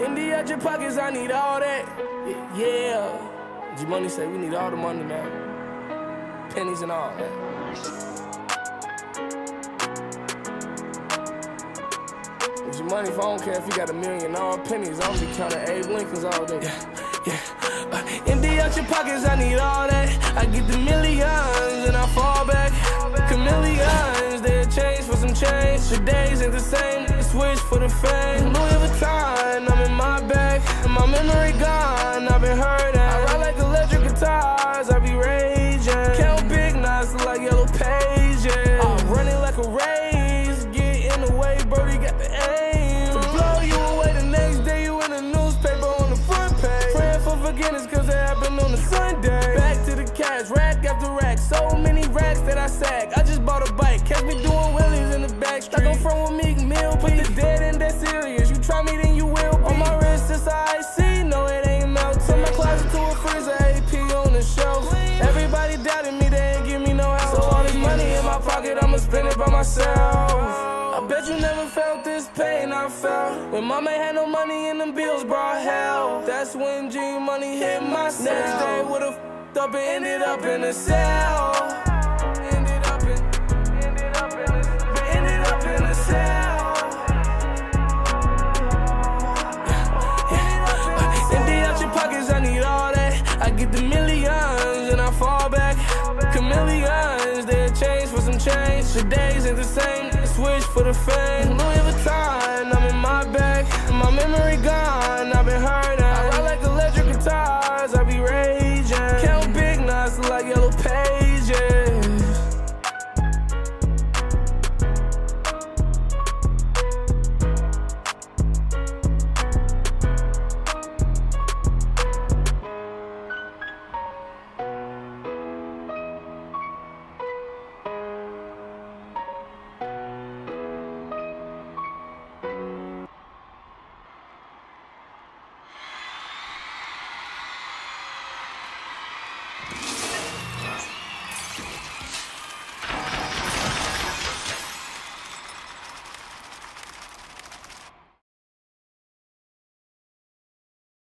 Indy out your pockets, I need all that. Yeah. G Money say we need all the money, man. Pennies and all, man. G Money, if I don't care if you got a million all pennies, I'm be counting Abe Lincolns all day. Yeah, yeah. Uh, out your pockets, I need all that. I get the millions and I fall back. Chameleons, they change for some change. The days ain't the same, switch for the fame. Louis Vuitton, I'm in my bag. My memory gone, I've been hurting. I ride like electric guitars, I be raging. Count big knots like yellow pages. I'm running like a race, get in the way, birdie got the aim. To blow you away the next day, you in the newspaper on the front page. Praying for forgiveness, cause it happened on a Sunday. Back to the cash, rack after rack, so many racks that I sag. I just bought a pocket, I'ma spend it by myself. I bet you never felt this pain I felt. When mama had no money and them bills brought hell. That's when G Money hit my cell Next day would've f***ed up and ended up in a cell. Ended up in, ended up in a, ended up in a cell. Uh, empty out your pockets, I need all that. I get the millions some change The days ain't the same, switch for the fame. Louis Vuitton,